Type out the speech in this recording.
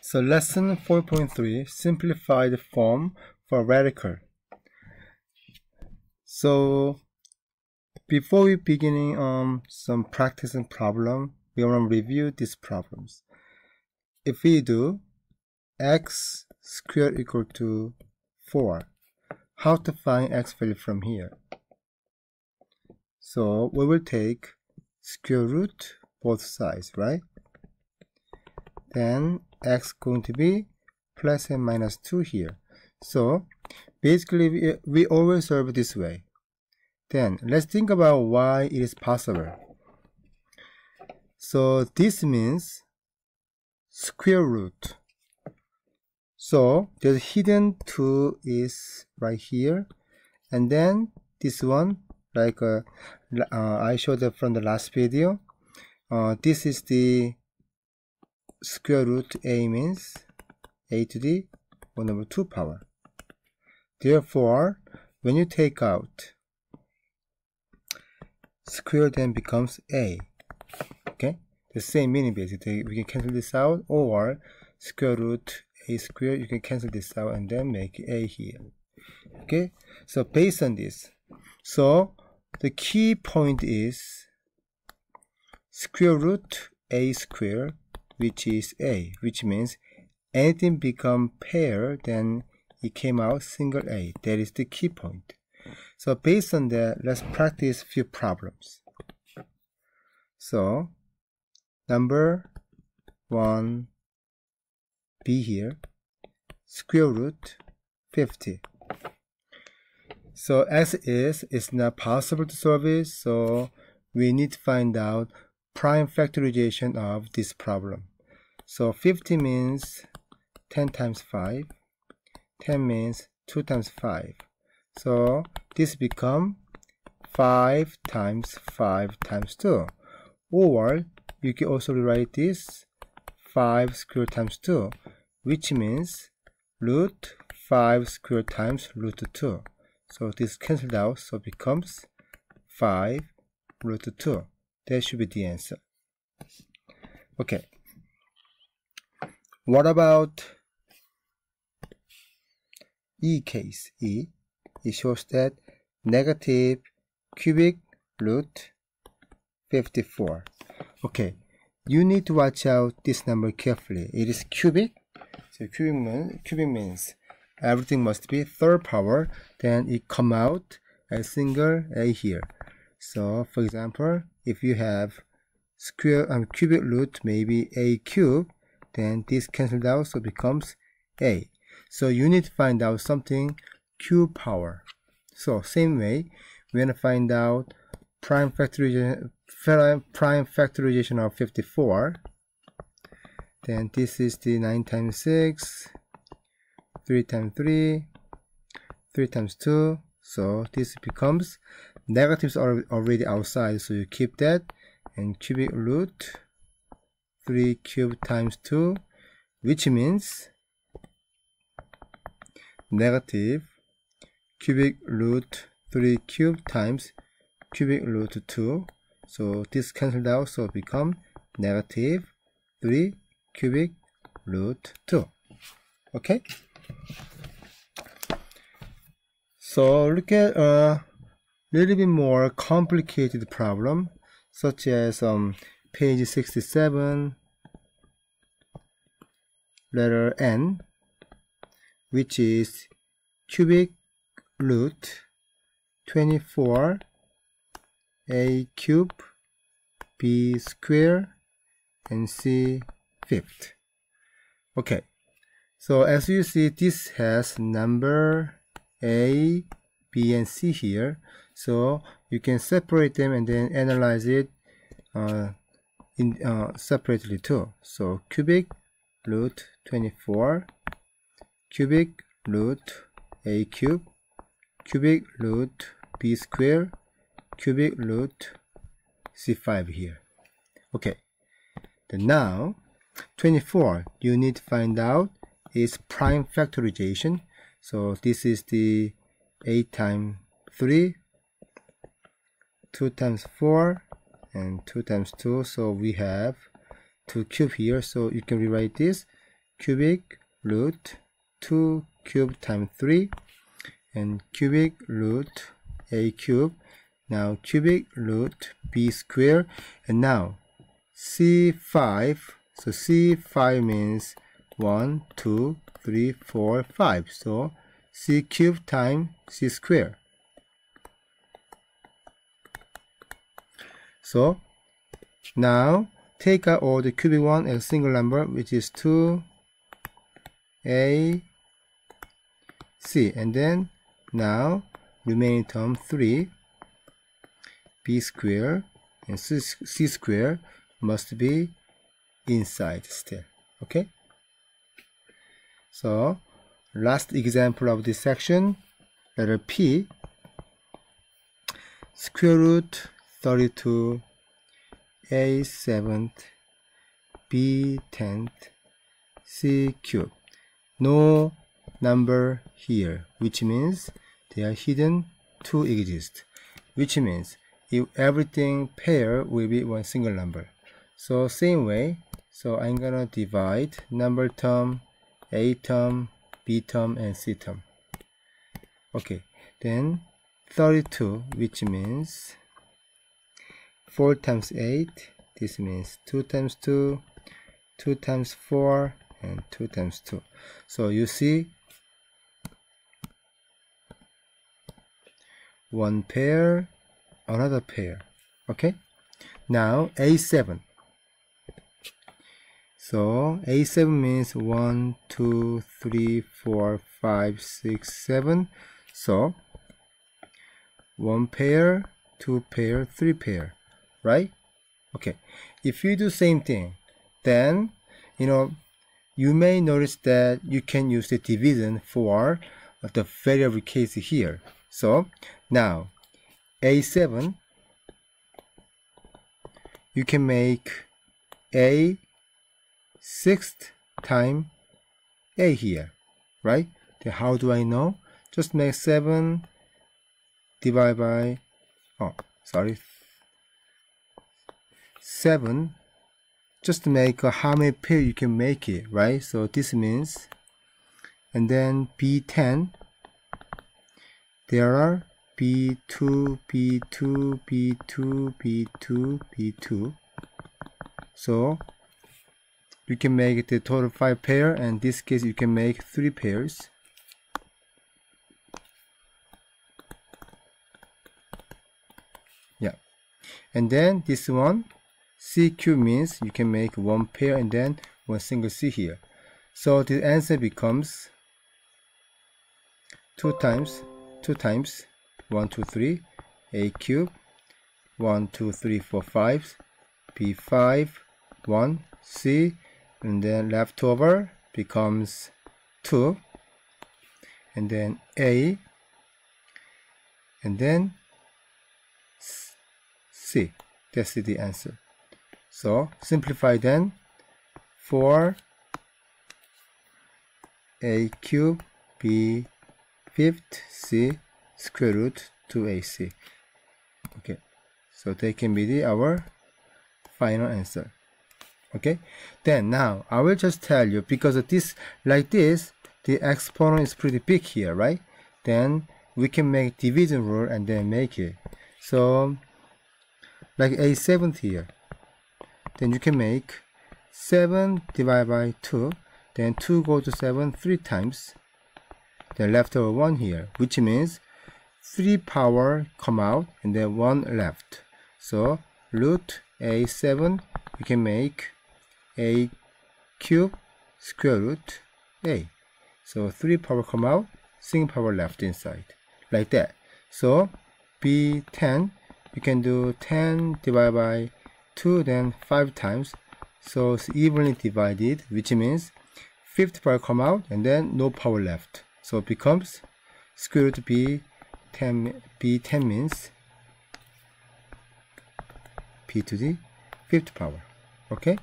So lesson 4.3 simplified form for radical. So before we beginning um some practice and problem, we want to review these problems. If we do x squared equal to 4, how to find x value from here? So we will take square root both sides, right? Then x going to be plus and minus 2 here. So basically we, we always solve this way. Then let's think about why it is possible. So this means square root. So the hidden 2 is right here and then this one like uh, uh, I showed from the last video uh, this is the square root a means a to the 1 over 2 power. Therefore, when you take out square then becomes a. Okay, the same meaning basically. We can cancel this out or square root a square. You can cancel this out and then make a here. Okay, so based on this, so the key point is square root a square which is A, which means anything become pair, then it came out single A. That is the key point. So based on that, let's practice few problems. So number one, B here, square root 50. So as is, it's not possible to solve it, so we need to find out prime factorization of this problem. So 50 means 10 times 5. 10 means 2 times 5. So this become 5 times 5 times 2. Or you can also rewrite this 5 square times 2, which means root 5 square times root 2. So this cancelled out, so becomes 5 root 2. That should be the answer. Okay. What about E case? E. It shows that negative cubic root 54. Okay. You need to watch out this number carefully. It is cubic. So cubic, mean, cubic means everything must be third power. Then it come out as single a here. So for example, if you have square um, cubic root maybe a cube, then this cancels out so becomes a. So you need to find out something cube power. So same way, we're gonna find out prime factorization prime factorization of 54 then this is the 9 times 6 3 times 3 3 times 2 so this becomes negatives are already outside so you keep that. And cubic root 3 cubed times 2 which means negative cubic root 3 cubed times cubic root 2 so this cancelled out so become negative 3 cubic root 2 okay? So look at a little bit more complicated problem such as um, page 67 letter n which is cubic root 24 a cube b square and c fifth. Okay. So as you see this has number a b and c here. So you can separate them and then analyze it uh, in uh, separately too. So cubic root 24 cubic root a cube cubic root b square cubic root c5 here. Okay. Then now 24 you need to find out is prime factorization. So this is the 8 times 3 2 times 4 and 2 times 2 so we have 2 cube here. So you can rewrite this cubic root 2 cube times 3 and cubic root a cube. Now cubic root b square. And now c5 so c5 means 1 2 3 4 5 so c cube times c square. So now take out all the cubic one as single number which is 2 a c. And then now remaining term 3 b square and c, c square must be inside still okay? So last example of this section letter p square root 32 a 7th b 10th c cube. No number here which means they are hidden to exist which means if everything pair will be one single number. So same way so I'm gonna divide number term a term b term and c term okay then 32 which means 4 times 8 this means 2 times 2 2 times 4 and 2 times 2 so you see one pair another pair. Okay? Now a7 so a7 means 1 2 3 4 5 6 7 so one pair two pair three pair right? Okay. If you do same thing then you know you may notice that you can use the division for the variable case here. So now a7 you can make a sixth time a here right? Then how do I know? Just make 7 divided by oh sorry. 7 just make how many pair you can make it right? So this means and then b10 there are B2, B2, B2, B2, B2. So you can make the total five pair and this case you can make three pairs. Yeah. And then this one c cube means you can make one pair and then one single C here. So the answer becomes 2 times 2 times 1 2 3 a cube 1 2 3 4 5 b5 1 c and then leftover becomes 2 and then a and then c. That's the answer. So simplify then. 4 a cube b fifth c square root 2ac okay. So they can be the our final answer okay? Then now I will just tell you because of this like this the exponent is pretty big here right? Then we can make division rule and then make it. So like a seventh here. Then you can make 7 divided by 2 then 2 go to 7 three times. Then left over 1 here which means 3 power come out and then 1 left. So root a7 we can make a cube square root a. So 3 power come out single power left inside like that. So b10 you can do 10 divided by 2 then 5 times. So it's evenly divided which means fifth power come out and then no power left. So it becomes square root b 10 b10 means p to the fifth power okay